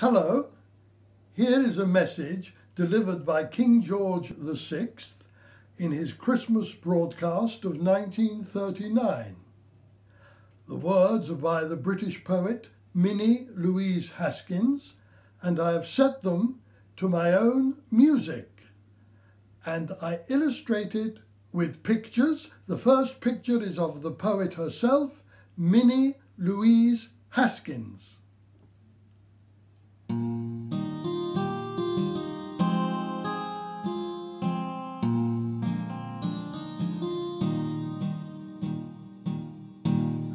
Hello, here is a message delivered by King George VI in his Christmas broadcast of 1939. The words are by the British poet Minnie Louise Haskins, and I have set them to my own music. And I illustrated with pictures. The first picture is of the poet herself, Minnie Louise Haskins.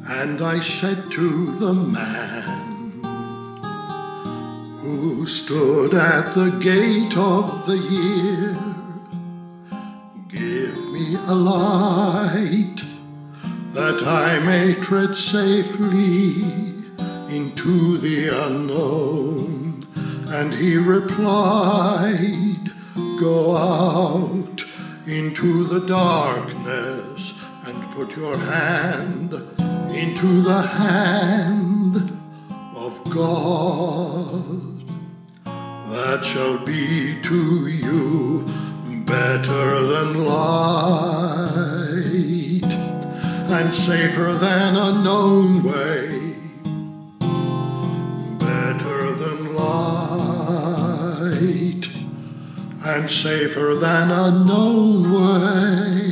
And I said to the man who stood at the gate of the year, Give me a light that I may tread safely into the unknown. And he replied, Go out into the darkness and put your hand into the hand of God. That shall be to you better than light and safer than a known way. Better than light and safer than a known way.